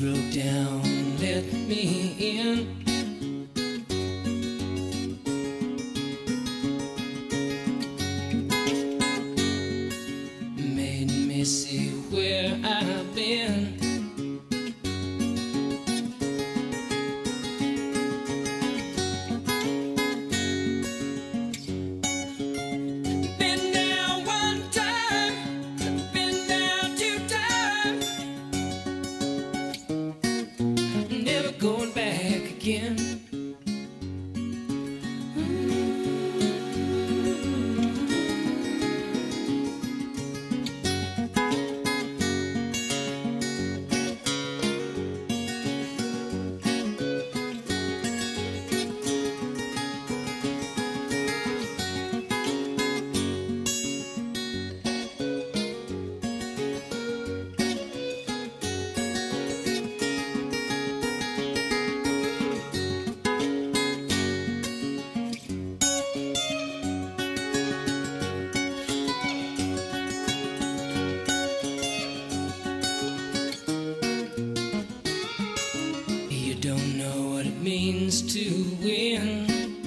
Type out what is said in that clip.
broke down and let me in. Made me see where I've been. Back what it means to win.